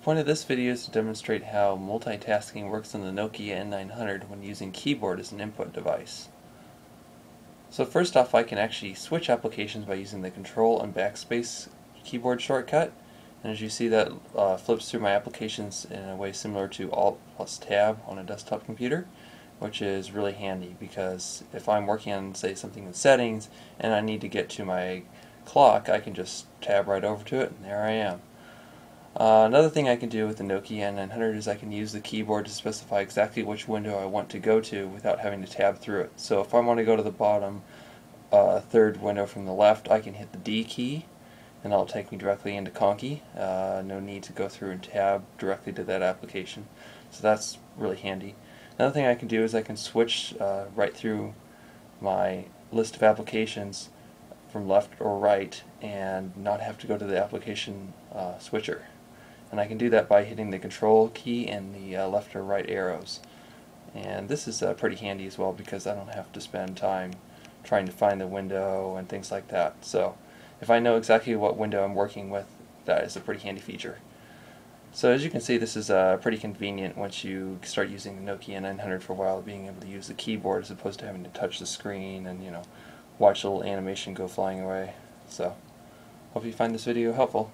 The point of this video is to demonstrate how multitasking works on the Nokia N900 when using keyboard as an input device. So first off I can actually switch applications by using the control and backspace keyboard shortcut and as you see that uh, flips through my applications in a way similar to Alt plus Tab on a desktop computer which is really handy because if I'm working on say something in settings and I need to get to my clock I can just tab right over to it and there I am. Uh, another thing I can do with the Nokia N900 is I can use the keyboard to specify exactly which window I want to go to without having to tab through it. So if I want to go to the bottom uh, third window from the left, I can hit the D key and that'll take me directly into Conky. Uh, no need to go through and tab directly to that application. So that's really handy. Another thing I can do is I can switch uh, right through my list of applications from left or right and not have to go to the application uh, switcher and I can do that by hitting the control key and the uh, left or right arrows. And this is uh, pretty handy as well because I don't have to spend time trying to find the window and things like that. So if I know exactly what window I'm working with that is a pretty handy feature. So as you can see this is uh, pretty convenient once you start using the Nokia 900 for a while being able to use the keyboard as opposed to having to touch the screen and you know watch a little animation go flying away. So hope you find this video helpful